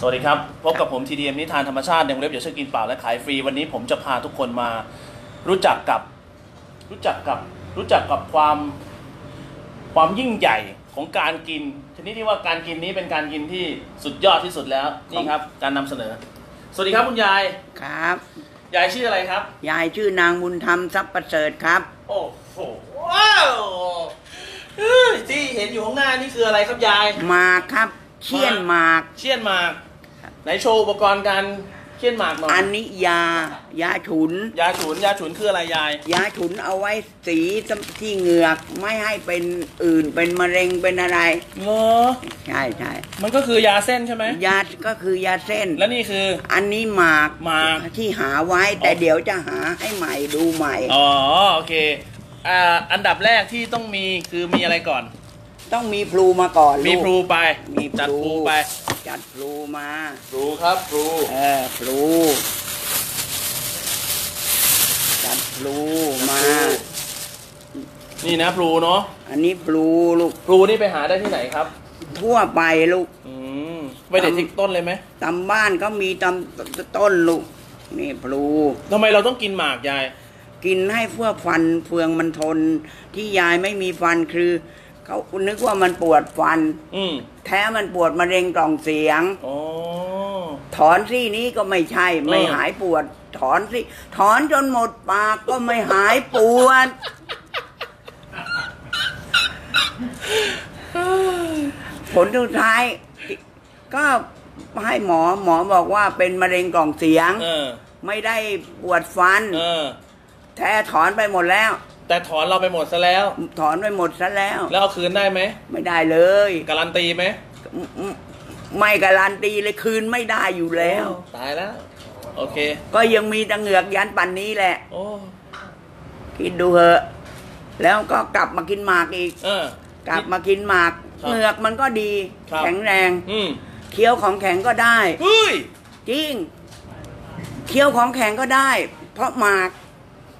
สวัสดีครับ พบกับผม TDM นิทานธรรมชาติในวงเล็บอย่าเชื่อกินเปล่าและขายฟรี วันนี้ผมจะพาทุกคนมารู้จักกับรู้จักกับรู้จักกับความความยิ่งใหญ่ของการกิน ชนิดที่ว่าการกินนี้เป็นการกินที่สุดยอดที่สุดแล้วนี่ครับ การนำเสนอ สวัสดีครับคุณยายครับ ยายชื่ออะไรครับ ยายชื่อนางบุญธรรมทรัพย์ประเสริฐครับ โอ้โหว้าวเฮ้ยที่เห็นอยู่ข้างหน้านี่คืออะไรครับยายหมากครับ เคี่ยนหมาก เชี่ยนหมาก ไหนโชว์อุปกรณ์การเชี่ยนหมากหน่อยอันนี้ยายาฉุน ยาฉุนยาฉุนคืออะไรยาย ยาฉุนเอาไว้สีที่เหงือกไม่ให้เป็นอื่นเป็นมะเร็งเป็นอะไร เหรอ ใช่ใช่มันก็คือยาเส้นใช่ไหม ยาก็คือยาเส้น แล้วนี่คือ อันนี้หมากหมาก ที่หาไว้แต่เดี๋ยวจะหาให้ใหม่ดูใหม่ อ๋อ โอเค อ่า อันดับแรกที่ต้องมีคือมีอะไรก่อน ต้องมีพลูมาก่อนมีลูก พลูไปมีพลู จัดพลูไปจัดพลูมาพลูครับพลูเออพลูจัดพลูมานี่นะพลูเนาะอันนี้พลูลูกพลูนี่ไปหาได้ที่ไหนครับ ทั่วไปลูก อืมไปเด็ดที่ต้นเลยไหมตำบ้านก็มีตำต้นลูก นี่พลู ทำไมเราต้องกินหมากยาย กินให้เพื่อฟันเฟืองมันทน ที่ยายไม่มีฟันคือ เขานึกว่ามันปวดฟัน อืมแท้มันปวดมะเร็งกล่องเสียง อ๋อ ถอนซี่นี้ก็ไม่ใช่ ไม่เออหายปวด ถอนซี่ถอนจนหมดปากก็ไม่หายปวด ผลสุดท้าย ก็ให้หมอหมอบอกว่าเป็นมะเร็งกล่องเสียง เออ ไม่ได้ปวดฟัน เออ แท้ถอนไปหมดแล้ว แต่ถอนเราไปหมดซะแล้ว ถอนไปหมดซะแล้ว แล้วเอาคืนได้ไหม ไม่ได้เลยการันตีไหมไม่ไม่การันตีเลยคืนไม่ได้อยู่แล้ว ตายแล้ว โอเค ก็ยังมีตะเหงือกยันปันนี้แหละ โอ้คิดดูเหอะ แล้วก็กลับมากินหมากอีกเออกลับมากินหมากครับเหงือกมันก็ดีครับแข็งแรงอืมเคี้ยวของแข็งก็ได้เฮ้ยจริงเคี้ยวของแข็งก็ได้ เพราะหมาก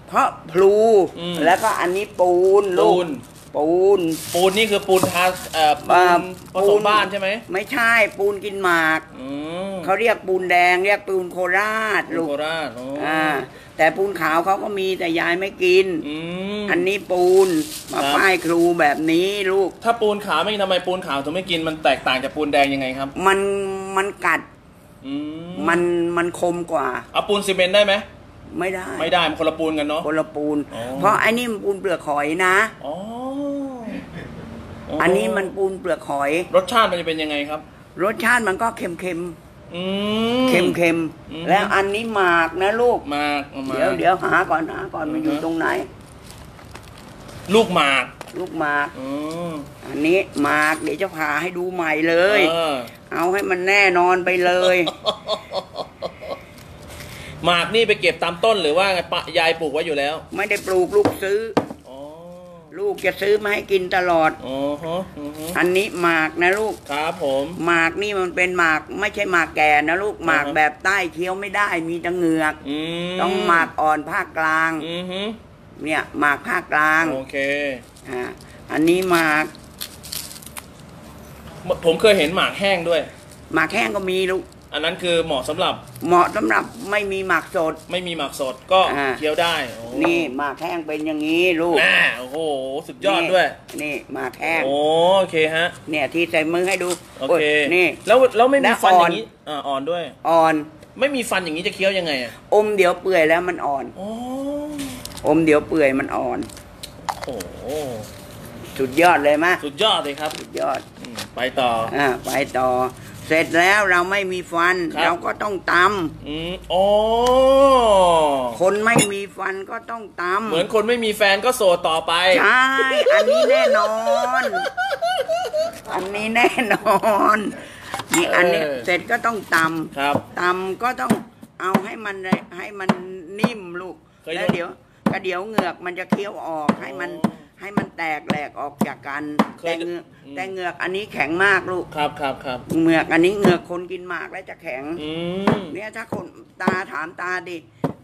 เพราะพลู อืม แล้วก็อันนี้ปูนลูปูกน ปูนปูนนี่คือปูนทาเอ่อปูอ่านผสมบ้านใช่ไหมไม่ใช่ปูนกินหมาก อืมเขาเรียกปูนแดง เรียกปูนโคราชปูนลูกโคราชโอ้อ่าแต่ปูนขาวเขาก็มีแต่ยายไม่กิน อืม อันนี้ปูนมาครับ ป้ายครูแบบนี้ลูก ถ้าปูนขาวไม่กินทำไมปูนขาวถึงไม่กินมันแตกต่างจากปูนแดงยังไงครับมันมันกัดอืมันมันคมกว่า เอาปูนซีเมนต์ได้ไหม ไม่ได้ไม่ได้มันคนละปูนกันเนาะ คนละปูน อ๋อ เพราะอันนี้มันปูนเปลือกหอยนะ อ๋ออันนี้มันปูนเปลือกหอย รสชาติมันจะเป็นยังไงครับ รสชาติมันก็เค็มเค็มอืเค็มเค็มอืม แล้วอันนี้หมากนะลูกหมากอามา เดี๋ยวเดี๋ยวหาก่อนหาก่อนมันอยู่อือฮะ ตรงไหน ลูกหมากลูกหมาก อืมอันนี้หมากเดี๋ยวจะพาให้ดูใหม่เลยออเอาให้มันแน่นอนไปเลย หมากนี่ไปเก็บตามต้นหรือว่าไงปะยายปลูกไว้อยู่แล้วไม่ได้ปลูกลูกซื้อ อ๋อลูกจะซื้อมาให้กินตลอด อ๋อฮะอือฮึอันนี้หมากนะลูก ครับผม หมากนี่มันเป็นหมากไม่ใช่หมากแก่นะลูกหมากอ่าฮะ แบบใต้เคี้ยวไม่ได้มีแตะเหงือก อืมต้องหมากอ่อนภาคกลาง อือฮึเนี่ยหมากภาคกลางโอเค อ่าอันนี้หมากผมเคยเห็นหมากแห้งด้วย หมากแห้งก็มีลูก อันนั้นคือเหมาะสำหรับเหมาะสำหรับไม่มีหมากสด ไม่มีหมากสดก็อ่า เคี้ยวได้โอ้นี่หมากแห้งเป็นอย่างนี้ลูกแน่โอ้โหสุดยอดด้วย นี่นี่หมากแห้งโอโอเคฮะ เนี่ยที่ใส่มือให้ดูโอเคยนี่ แล้วแล้วไม่แล้มีวฟันอ่ออน ย่างนี้อ่าอ่อนด้วย อ่อน ไม่มีฟันอย่างนี้จะเคี้ยวยังไงอะอมเดี๋ยวเปื่อยแล้วมันอ่อน โอ้อมเดี๋ยวเปื่อยมันอ่อน โหสุดยอดเลยมะสุดยอดเลยครับสุดยอดอืมไปต่ออ่าไปต่อ เสร็จแล้วเราไม่มีฟัน ครับ เราก็ต้องตอืมอ๋อำคนไม่มีฟันก็ต้องตำเหมือนคนไม่มีแฟนก็โสดต่อไป ใช่อันนี้แน่นอน อันนี้แน่นอนนี่อันนี้เออ เสร็จก็ต้องตครับำตำก็ต้องเอาให้มันได้ให้มันนิ่มลูกเคยแล้วเดี๋ยวก็เดี๋ยวเหงือกมันจะเคี้ยวออกให้มัน อ๋อ ให้มันแตกแหลกออกจากกันเคแต่ยเหงือกอืม แต่เหงือกอันนี้แข็งมากลูกครับครับครับเหงือกอันนี้เหงือกคนกินหมากแล้วจะแข็ง อืมเนี่ยถ้าคนตาถามตาดิ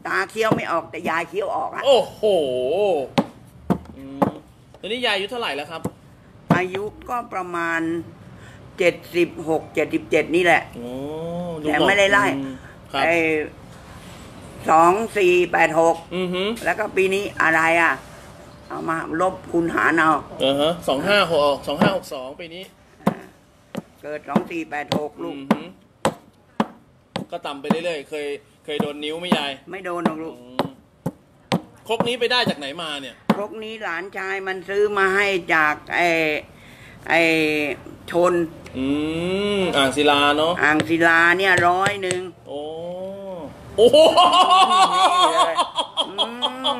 ตาเคี้ยวไม่ออกแต่ยายเคี้ยวออกอะโอ้โหอืมตอนนี้ยายอายุเท่าไหร่แล้วครับอายุก็ประมาณเจ็ดสิบหกเจ็ดสิบเจ็ดนี่แหละ โอ้ดูแต่หมดไม่ได้ไล่ อืมครับไอ้สองสี่แปดหกอือฮึแล้วก็ปีนี้อะไรอะ เอามาลบคูณหารเอาเออฮะสองห้าหกสองห้าหกสองปีนี้เกิดสองสี่แปดหกลูก อือฮึก็ต่ำไปเรื่อยๆ เคยเคยโดนนิ้วไหม่ยายไม่โดนหรอกลูก อืมครกนี้ไปได้จากไหนมาเนี่ย ครกนี้หลานชายมันซื้อมาให้จากไอ้ไอ้ชนอืมอ่างศิลาเนาะอ่างศิลาเนี่ยร้อยหนึ่ง โอ้โอ้โหอื ม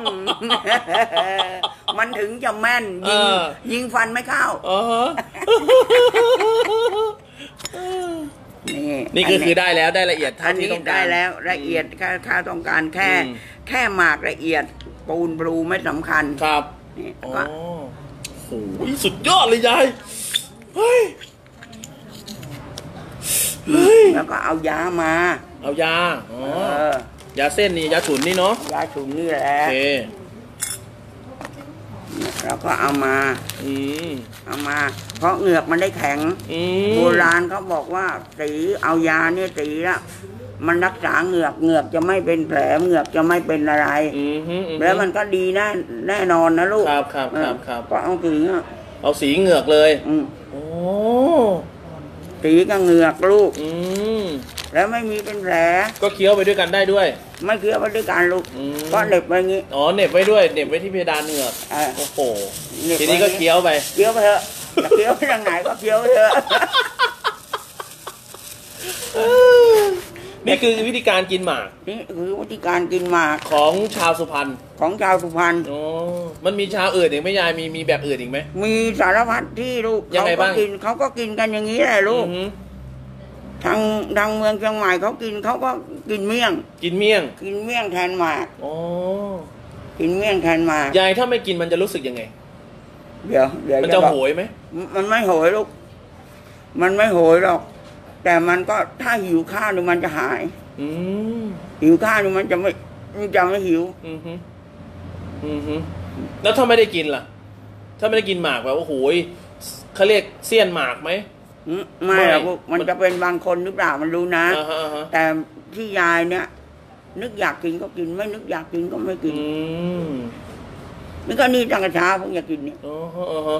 มันถึงจะแม่น ยิงเออยิงฟันไม่เข้าอ๋อฮะนี่นี่ก็คือได้แล้วได้ละเอียดเท่าอันที่นี้ต้องการได้แล้วละเอียดค่าค่าต้องการแค่อืมแค่หมากละเอียด ปูนบลูไม่สำคัญครับนี่โอ้ก็โหสุดยอดเลยยายเฮ้ยเฮ้ยแล้วก็เอายามา เอายาอ๋อเออ ยาเส้นนี่ยาฉุนนี่เนาะยาฉุนนี่แหโอละเคแล้วก็เอามา อืมเอามา เพราะเหงือกมันได้แข็งอืมโบราณเขาบอกว่าสีเอายาเนี่ยสีละมันรักษาเหงือกเหงือกจะไม่เป็นแผลเหงือกจะไม่เป็นอะไร อืมฮึอืมฮึแล้วมันก็ดีแน่แน่นอนนะลูกครับครับครับเออครับก็เอาสีอะเอาสีเหงือกเลยอืมโอ้สีกับเหงือกลูก อืม แล้วไม่มีเป็นแผลก็เคี้ยวไปด้วยกันได้ด้วย ไม่เคี้ยวไปด้วยกันลูกอืมก็เหน็บไปอย่างงี้อ๋อเหน็บไว้ด้วยเหน็บไว้ที่เพดานเหงือกเออ โอ้โหเหน็บทีนี้ก็ไว้เคี้ยวไป เคี้ยวไปเถอะจะเคี้ยวไปทางไหนก็เคี้ยวไปเถอะนี่คือวิธีการกินหมากนี่คือวิธีการกินหมากของชาวสุพรรณของชาวสุพรรณอ๋อมันมีชาวอื่นอีกไหมยายมีมีแบบอื่นอีกไหม มีสารพัดที่ลูกยังเขาไงก็บ้างกินเขาก็กินกันอย่างนี้แหละลูก อือหือ ทางทางเมืองเชียงใหม่เขากินเขาก็กินเมี่ยง กินเมี่ยง กินเมี่ยงแทนหมากอ๋อกินเมี่ยงแทนหมากยายถ้าไม่กินมันจะรู้สึกยังไง เดี๋ยวเดี๋ยวมันจะจะบอกโหยไหมมันไม่โหยลูกมันไม่โหยหรอก แต่มันก็ถ้าหิวข้าวนี่มันจะหาย อืมหิวข้าวนี่มันจะไม่มันจะไม่หิว อือหืออือหือแล้วถ้าไม่ได้กินล่ะ ถ้าไม่ได้กินหมากแบบโอ้โหยเขาเรียกเสี้ยนหมากไหมอืม ไม่หรอกลูกไม่มันจะเป็นบางคนหรือเปล่ามันรู้นะ อ่าฮะอ่าฮะแต่ที่ยายเนี่ย นึกอยากกินก็กิน ไม่นึกอยากกินก็ไม่กินอืมนี่ก็นี่จังกระช้าเพิ่งอยากกินเนี่ย อ๋อฮะอ่าฮะ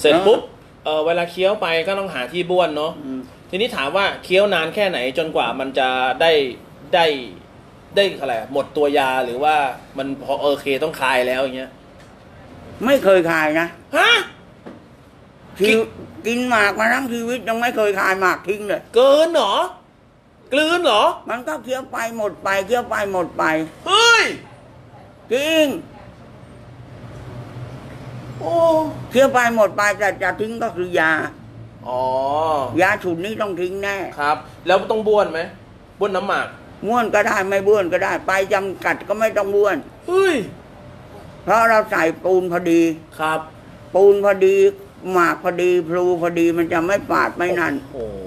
เสร็จปุ๊บเออเวลาเคี้ยวไปก็ต้องหาที่บ้วนเนาะอืม ทีนี้ถามว่าเคี้ยวนานแค่ไหนจนกว่ามันจะได้ได้ได้อะไรอะหมดตัวยาหรือว่ามันพอโอเคต้องคลายแล้วอย่างเงี้ยไม่เคยขายนะฮะ ชีวิต กินหมากมาทั้งชีวิตยังไม่เคยขายหมากทิ้งเลย เกินเหรอกลืนเหรอ มันก็เคี้ยวไปหมดไปเคี้ยวไปหมดไป เฮ้ย จริง โอ้เคี้ยวไปหมดไปแต่จะทิ้งก็คือยา อ๋อ ยาฉุนนี่ต้องทิ้งแน่ ครับ แล้วต้องบ้วนไหมบ้วนน้ำหมากบ้วนก็ได้ไม่บ้วนก็ได้ ไปจำกัดก็ไม่ต้องบ้วน เฮ้ย เพราะเราใส่ปูนพอดี ครับ ปูนพอดี หมากพอดีพลูพอดีมันจะไม่ฝาดไม่นั่น โอ้โห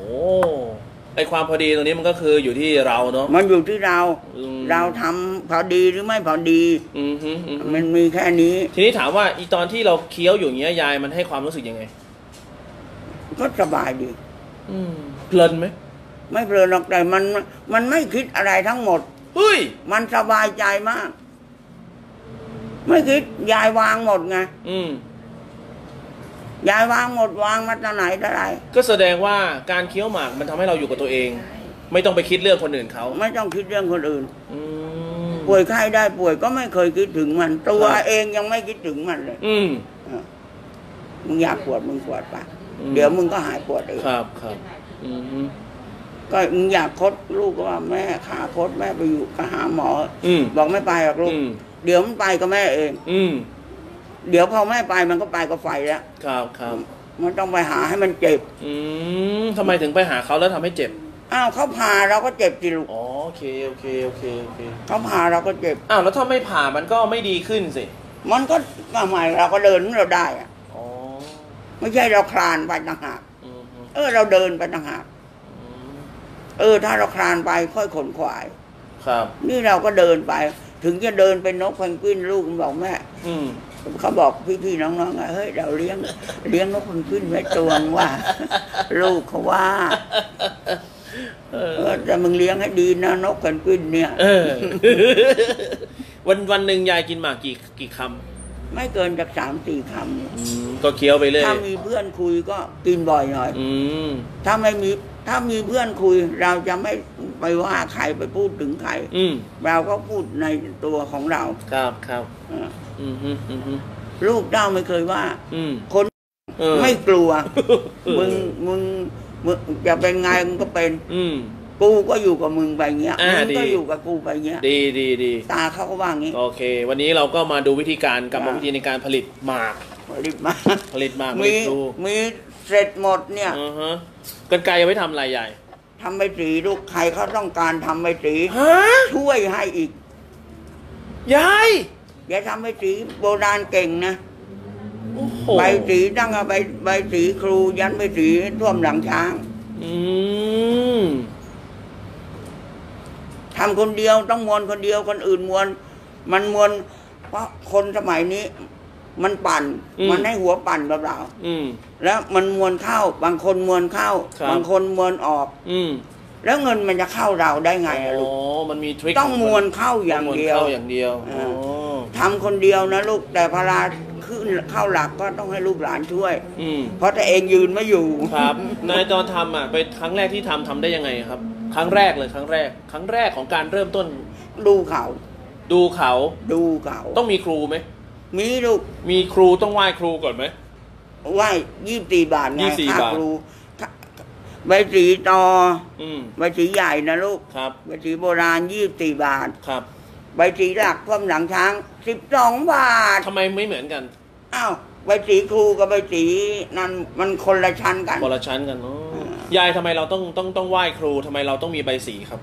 ไอความพอดีตรงนี้มันก็คืออยู่ที่เราเนาะ มันอยู่ที่เรา อืม เราทำพอดีหรือไม่พอดี อืมฮึอืมฮึมันมีแค่นี้ ทีนี้ถามว่าอีตอนที่เราเคี้ยวอยู่อย่างเงี้ยยายมันให้ความรู้สึกยังไง ก็สบายดี อืมเพลินไหมไม่เพลินหรอกแต่มันมันไม่คิดอะไรทั้งหมด เฮ้ย มันสบายใจมาก ไม่คิดยายวางหมดไงอืม ยายวางหมดวางมาจากไหนแต่ไรก็แสดงว่าการเคี้ยวหมากมันทำให้เราอยู่กับตัวเอง ไม่ต้องไปคิดเรื่องคนอื่นเขาไม่ต้องคิดเรื่องคนอื่น อืม ป่วยไข้ได้ป่วยก็ไม่เคยคิดถึงมัน ตัวครับ เองยังไม่คิดถึงมันเลยอืม มึงอยากปวดมึงปวดไปอืม เดี๋ยวมึงก็หายปวดเองครับครับอืมฮึก็มึงอยากคดลูกก็ว่าแม่ขาคดแม่ไปอยู่ก็หาหมออืม บอกไม่ไปหรอกลูกอืม เดี๋ยวมันไปก็แม่เอง อืม เดี๋ยวพอแม่ไปมันก็ไปก็ไฟแล้วครับครับมันต้องไปหาให้มันเจ็บ อืมทำไมถึงไปหาเขาแล้วทำให้เจ็บ อ้าวเขาผ่าเราก็เจ็บสิลูกอ๋อโอเคโอเคโอเคโอเคเขาผ่าเราก็เจ็บ อ้าวแล้วถ้าไม่ผ่ามันก็ไม่ดีขึ้นสิ มันก็ทำไมเราก็เดินเราได้อะอ๋อไม่ใช่เราคลานไปต่างหากอืมฮึเออ เราเดินไปต่างหากอืมเออ ถ้าเราคลานไปค่อยขนขวาย ครับ นี่เราก็เดินไป ถึงจะเดินเป็นนกเพนกวินลูกมันบอกแม่ อืม เขาบอกพี่ๆน้องๆอะเฮ้ยเราเลี้ยง เลี้ยงนกเพนกวินไว้ตัวงว่า ลูกเขาว่าเเออเออแต่มึงเลี้ยงให้ดีนะนกกันกวินเนี่ย เออ วันวันหนึ่งยายกินหมากกี่กี่คไม่เกินจากสามสี่คำำอืมก็เคี้ยวไปเรื่อยถ้ามีเพื่อนคุยก็กินบ่อยหน่อย อืม ถ้าไม่มี ถ้ามีเพื่อนคุยเราจะไม่ไปว่าใครไปพูดถึงใครอืมเราก็พูดในตัวของเราครับครับเอออืมฮึอืมฮึลูกเจ้าไม่เคยว่า อืมคนเออไม่กลัวเออมึงมึงมึงจะเป็นไงมึงก็เป็น อืม กูก็อยู่กับมึงไปเงี้ยอ่ามึงก็ดี อยู่กับกูไปเงี้ย ดีดีดีตาเขาก็ว่างี้ โอเค วันนี้เราก็มาดูวิธีการกรรมอ่าวิธีในการผลิตหมากรีบมาผลิตหมากผมีลิตพลูมี เสร็จหมดเนี่ยอือฮะกันไกลเอาไว้ทำอะไรใหญ่ทำใบสีลูกใครเขาต้องการทำใบสีฮะช่วยให้อีกยายอย่าทำใบสีโบราณเก่งนะโอ้โหใบสีตั้งแต่ใบใบสีครูยันใบสีท่วมหลังช้าง อืมทำคนเดียวต้องมวนคนเดียวคนอื่นมวน มันมวนเพราะคนสมัยนี้ มันปั่นมันให้หัวปั่นเปล่าอืม ๆแล้วมันมวนเข้า บางคนมวนเข้า ครับ บางคนมวนออก อืมแล้วเงินมันจะเข้าเราได้ไงอะลูอ๋กอมันมีทริคต้องมวนเข้าอย่างเดียวต้องม้นเข้าอย่างเดียวอ่า อ๋อทำคนเดียวนะลูก แต่พลาขึ้นเข้าหลักก็ต้องให้ลูกหลานช่วย อืม เพราะตัวเองยืนไม่อยู่ ครับนายตอนทำอะไปครั้งแรกที่ทำทำได้ยังไงครับ ครั้งแรกเลยครั้งแรก ครั้งแรกของการเริ่มต้นดูเขา ดูเขาดูเขาต้องมีครูไหม มีลูกมีครูต้องไหว้ครูก่อนไหมไหวยี่สิบสี่บาทไง24ค่าบาทครูค่าใบสีตออืมใบสีใหญ่นะลูกครับใบสีโบราณยี่สิบสี่บาทครับใบสีหลักพ่มหลังช้างสิบสองบาททำไมไม่เหมือนกันอ้าวใบสีครูกับใบสีนั่นมันคนละชั้นกันคนละชั้นกันเนาะอ่ายายทำไมเราต้องต้องต้องไหว้ครูทำไมเราต้องมีใบสีครับ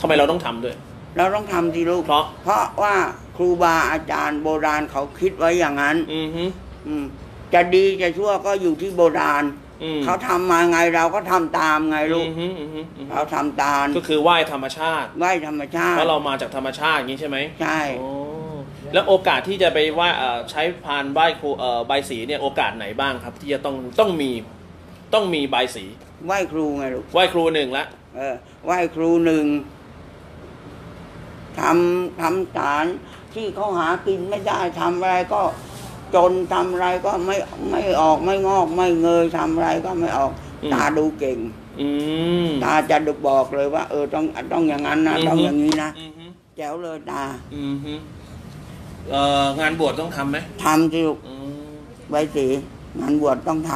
ทำไมเราต้องทำด้วย เราต้องทำสิลูกเพราะเพราะว่า ครูบาอาจารย์โบราณเขาคิดไว้อย่างนั้นอือฮึอืมจะดีจะชั่วก็อยู่ที่โบราณ อืมเขาทำมาไงเราก็ทำตามไงลูกอือฮึอือฮึอือฮึเราทำตามก็คือไหว้ธรรมชาติไหวธรรมชาเพติราะเรามาจากธรรมชาติอย่างนี้ใช่ไหมใช่ โอ้แล้วโอกาสที่จะไปไหว้เอ่อใช้พานไหว้ครูเอ่อใบายสีเนี่ยโอกาสไหนบ้างครับ ที่จะต้องต้องมีต้องมีใบายสีไหวครูไงลูก ไหว้ครูหนึ่งละ เออไหวครูหนึ่งทำทำฐาน ที่เขาหากินไม่ได้ทำอะไรก็จนทำอะไรก็ไม่ไม่ออกไม่งอกไม่เงยทำอะไรก็ไม่ออกตาดูเก่ง อืม ตาจะดูบอกเลยว่า เออต้องต้องอย่างนั้นนะอือฮึ ต้องอย่างนี้นะอือฮึแจ๋วเลยตาอือฮึเอ่องานบวชต้องทำไหมทำสิลูกอืมใบสีงานบวชต้องท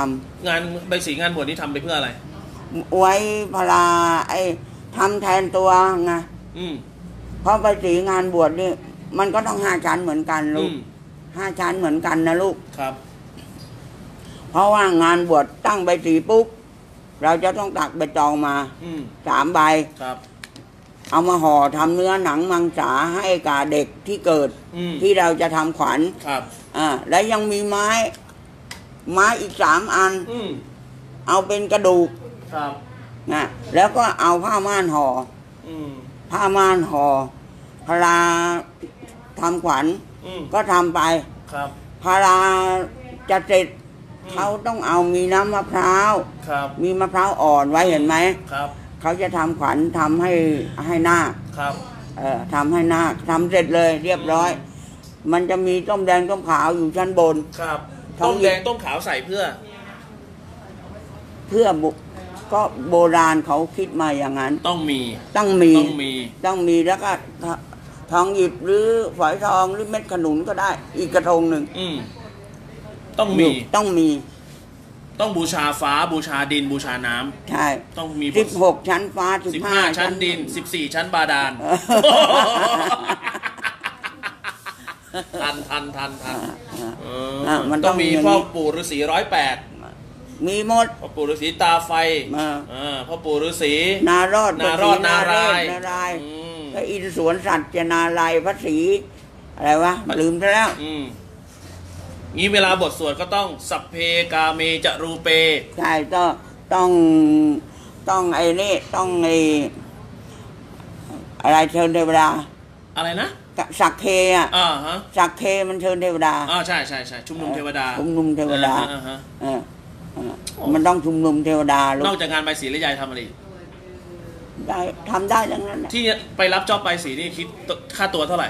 งานใบสีงานบวชนี่ทำไปเพื่ออะไรำไว้พลาไอ้ทำแทนตัวไงอืมเพราะใบสีงานบวชนี่ มันก็ต้องห้าชั้นเหมือนกันอืลูกมห้าชั้นเหมือนกันนะลูก ครับ เพราะว่างานบวชตั้งใบสีปุ๊บเราจะต้องตักใบตองมาอืมสามใบ ครับ เอามาห่อทำเนื้อหนังมังสาให้กับเด็กที่เกิดอืมที่เราจะทำขวัญครับ อ่าแล้วยังมีไม้ ไม้อีกสามอัน อืมเอาเป็นกระดูกครับ นะแล้วก็เอาผ้าม่านห่อ อืมผ้าม่านห่อพลา ทำขวัญอืมก็ทำไป ครับพลาจะเสร็จอืม เขาต้องเอามีน้ำมะพร้าว ครับ มีมะพร้าวอ่อนไว้เห็นไหม ครับ เขาจะทำขวัญทำให้ให้นาคครับ เอ่อทำให้นาคทำเสร็จเลยเรียบร้อย มันจะมีต้มแดงต้มขาวอยู่ชั้นบน ครับ ท้องต้มแดงต้มขาวใส่เพื่อ เพื่อบุก็โบราณเขาคิดมาอย่างนั้น ต้องมี ต้องมี ต้องมี ต้องมีแล้วก็ ททองหยิบหรือฝอยทองหรือเม็ดขนุนก็ได้ อีกกระทงหนึ่งอืมต้องมีต้องมี ต้องบูชาฟ้าบูชาดินบูชาน้ำใช่ต้องมีสิบหกชั้นฟ้าสิบสิบห้าห้าชั้นดินสิบสี่ชั้นบาดาลทันทันทันทันเอออะมันต้องมีอย่างพ่อนี้ปู่ฤาษีร้อยแปดมีหมด พ่อปู่ฤาษีตาไฟอ่าอ่าพ่อปู่ฤาษี นารอดนารอดพะศนารายนารายณ์อืม แล้วอินสวนสัตว์จะนาลายพระศรีอะไรวะลืมไปแล้ว อืมงี้เวลาบทสวดก็ต้องสัพเพกาเมจะรูเป ใช่ต้องต้องต้องไอ้นี่ต้องไอ้อะไรเชิญเทวดาอะไรนะสักเคอะอ่าฮะสักเคมันเชิญเทวดาอ่าใช่ใช่ใช่ชุมนุมเทวดาชุมนุมเทวดาอ่ฮะเออเออมันต้องชุมนุมเทวดาลูนอกกจากงานใบสีแล้วยายทำอะไรอีก ได้ทำได้ทั้งนั้นน่ะที่ไปรับจอบใบสีนี่คิดค่าตัวเท่าไหร่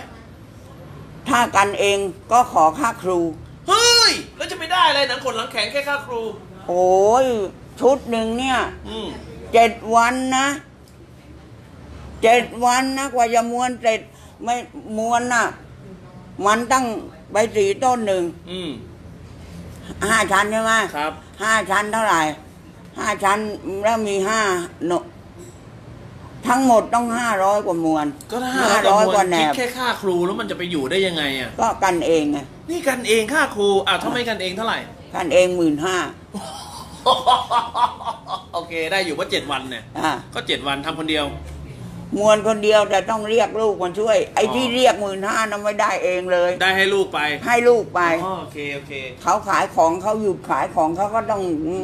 ถ้ากันเองก็ขอค่าครู เฮ้ย แล้วจะไปได้อะไรหนังขนหลังแข็งแค่ค่าครู โอ้ยชุดหนึ่งเนี่ยอืมเจ็ดวันนะเจ็ดวันนะกว่าจะม้วนเสร็จไม่ม้วนน่ะ มันตั้งใบสีต้นหนึ่งอืมห้าชั้นใช่ไหมครับ ห้าชั้นเท่าไหร่ห้าชั้นแล้วมีห้าโน ทั้งหมดต้องห้าร้อยกว่ามวนก็ถ้าห้าห้าร้ร้ออยยกกว่าว่าแหนคิดบแค่ค่าครูแล้วมันจะไปอยู่ได้ยังไงอะก็กันเองไงนี่กันเองค่าครูอะถ้าไม่กันเองเท่าไหร่ กันเองหมื่นห้าโอเคได้อยู่ว่าเจ็ดวันเนี่ย อ่า ก็เจ็ดวันทำคนเดียว มวนคนเดียวแต่ต้องเรียกลูกมาช่วย ไอ้อ๋อ ที่เรียกหมื่นห้านั้นไม่ได้เองเลย ได้ให้ลูกไปให้ลูกไป อ๋อโอเคโอเค เขาขายของเขาหยุดขายของเขาก็ต้อง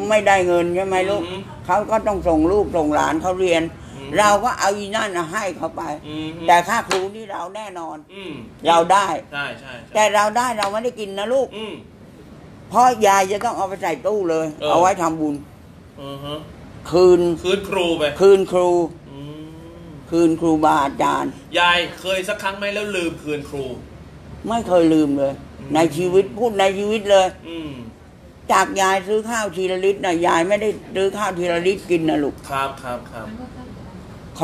ไม่ได้เงินใช่ไหมลูกอืมเขาก็ต้องส่งลูกส่งหลานเขาเรียนอืม เราก็เอาอีนั่นน่ะให้เขาไปอืมแต่ค่าครูนี่เราแน่นอน อืมเราได้ ใช่ใช่ใช่แต่เราได้เราไม่ได้กินนะลูก อืม เพราะยายจะต้องเอาไปใส่ตู้เลย เออ เอาไว้ทำบุญ อือฮะคืน คืนครูไปคืนครู อืมคืนครูบาอาจารย์ ยายเคยสักครั้งไหมแล้วลืมคืนครู ไม่เคยลืมเลย อืม ในชีวิตพูดในชีวิตเลย อืมจากยายซื้อข้าวทีละลิตรนะยายไม่ได้ซื้อข้าวทีละลิตรกินนะลูก ครับครับครับข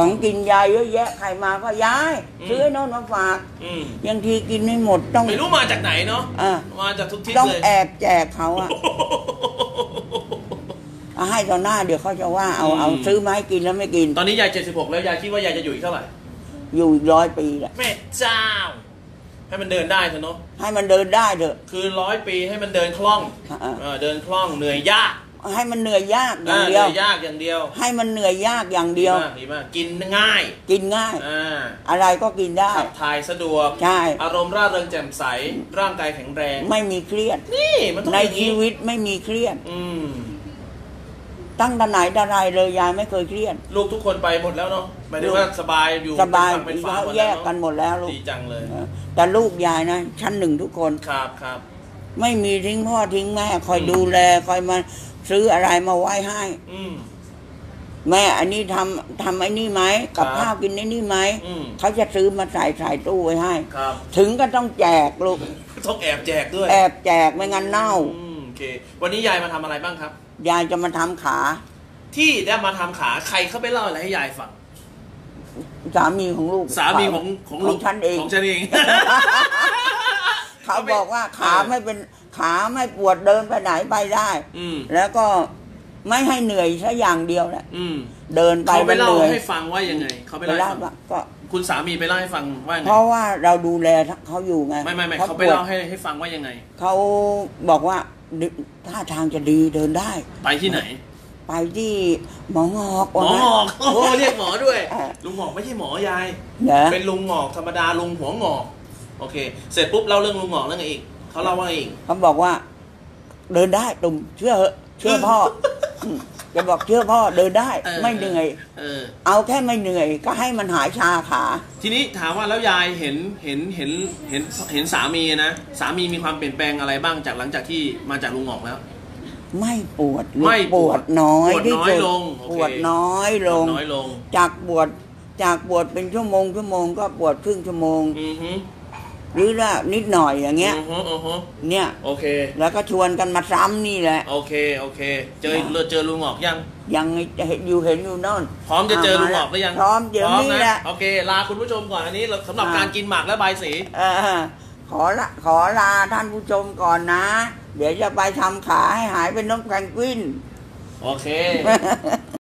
องกินยายเยอะแยะใครมาก็ยายอืม ซื้อให้โน้นมาฝากอืมยังทีกินไม่หมดต้อง ไม่รู้มาจากไหนเนาะอะมาจากทุกทิศต้องเลยแอบแจกเขาอะเอาให้ตอนหน้าเดี๋ยวเขาจะว่าเอาเอาซื้อมาให้กินแล้วไม่กินตอนนี้ยาย 76 แล้วยายคิดว่ายายจะอยู่อีกเท่าไหร่อยู่อีกร้อยปีแหละแม่เจ้า ให้มันเดินได้เถอะเนาะให้มันเดินได้เถอะ คือร้อยปีให้มันเดินคล่องอะเออเดินคล่องเหนื่อยยาก ให้มันเหนื่อยยากอย่างอ่าเหเดียวนื่อยยากอย่างเดียว ให้มันเหนื่อยยากอย่างเดียวมากดีมากกินง่าย กินง่ายอ่าอะไรก็กินได้ขับถ่ายสะดวกใช่อารมณ์ร่าเริงแจ่มใส ร่างกายแข็งแรง ไม่มีเครียด นี่มันต้องในอย่างชีวิตไม่มีเครียด อืมตั้งแต่ไหนแต่ไรเลยยายไม่เคยเครียด ลูกทุกคนไปหมดแล้วเนาะหมายถึงว่าสบายอยู่สบายเป็นฝั่งเขาเป็นฝาหมดแยแล้วกเนาะกันหมดแล้วลูกดีจังเลยเออแต่ลูกยายนะชั้นหนึ่งทุกคนครับครับไม่มีทิ้งพ่อทิ้งแม่คอยอืมดูแลคอยมา ซื้ออะไรมาไว้ให้ อืม แม่อันนี้ทำทำไอ้นี่ไหมกับครับข้าวกินไอ้นี่ไหมอืม เขาจะซื้อมาใส่ใส่ตู้ไว้ให้ ครับ ถึงก็ต้องแจกลูกต้องแอบแจกด้วยแอบแจกไม่งั้นเน่า อืมโอเค วันนี้ยายมาทำอะไรบ้างครับ ยายจะมาทำขา ที่ได้มาทำขาใครเข้าไปเล่าอะไรให้ยายฟัง สามีของลูกสามีของของขลุองฉันเอง ของฉันเอง เขาบอกว่าขาไม่เป็น ขาไม่ปวดเดินไปไหนไปได้ อืมแล้วก็ไม่ให้เหนื่อยแค่อย่างเดียวแหละอืมเดินไปเขาไปมันเล่าเหนื่อยให้ฟังว่ายังไงเขาไปไปเล่าเล่าให้ฟังว่าก็ คุณสามีไปเล่าให้ฟังว่าไงเพราะว่าเราดูแลเขาอยู่ไงไม่ไม่ไม่ปเขาไปวดเล่าให้ให้ฟังว่ายังไง เขาบอกว่าดิท่าทางจะดีเดินได้ ไปที่ไหน ไปที่หมองอกหมอว่าหงอกโอ้โหเรียกหมอด้วยอ่าลุงหงอกไม่ใช่หมอยาย เนอะเป็นลุงหงอกธรรมดาลุงหัวหงอก โอเค เสร็จปุ๊บเล่าเรื่องลุงหงอกแล้วไงอีก เขาเล่าว่าไงอีกเขาบอกว่า เดินได้ตุ่มเชื่อเหอะเชื่อพ่ออืมจะบอกเชื่อพ่อเดินได้เออไม่เหนื่อยเออเอาแค่ไม่เหนื่อย ก็ให้มันหายชาขา ทีนี้ถามว่าแล้วยายเห็นเห็นเห็นเห็นเห็นสามีนะสามีมีความเปลี่ยนแปลงอะไรบ้างจากหลังจากที่มาจากลุงหงอกแล้ว ไม่ปวดไม่ปปววดดน้อยปวดที่น้อยสุดลงโอเคปวดน้อยลงน้อยลง จากปวดจากปวดเป็นชั่วโมงชั่วโมงก็ปวดครึ่งชั่วโมงอือฮึ หรือว่านิดหน่อยอย่างเงี้ยอือฮึอือฮึเนี่ย โอเค แล้วก็ชวนกันมาซ้ำนี่แหละ โอเค โอเค เจอเจอลุงหงอกยัง ยังเห็นอยู่เห็นอยู่โน่นพร้อมจะเจอลุงหงอกหรือยังพร้อมเดี๋ยวนี้พร้อมแหละ โอเค ลาคุณผู้ชมก่อนอันนี้เราสำหรับอ่า การกินหมากและใบายสี เออขอละขอลาท่านผู้ชมก่อนนะ เดี๋ยวจะไปทำขาให้หายเป็นนกแพนกวิน โอเค